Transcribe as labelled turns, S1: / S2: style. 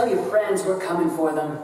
S1: Tell your friends we're coming for them.